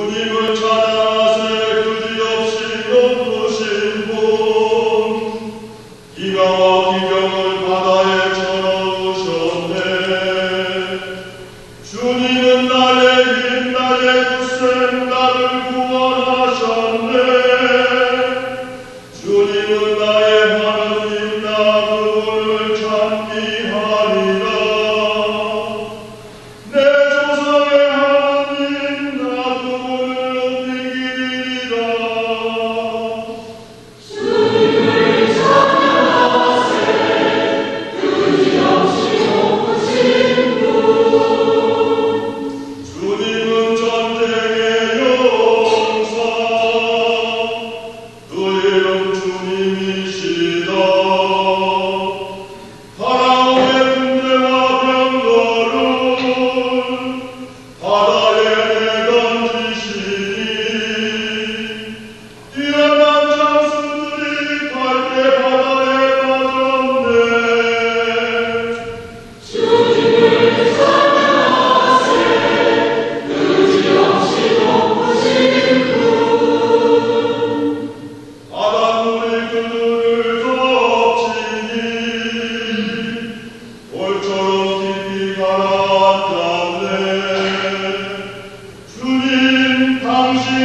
Unigo et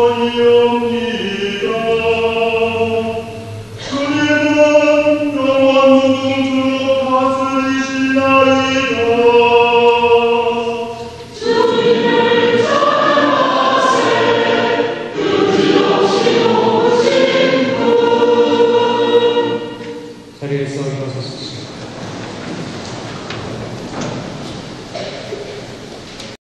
sonho me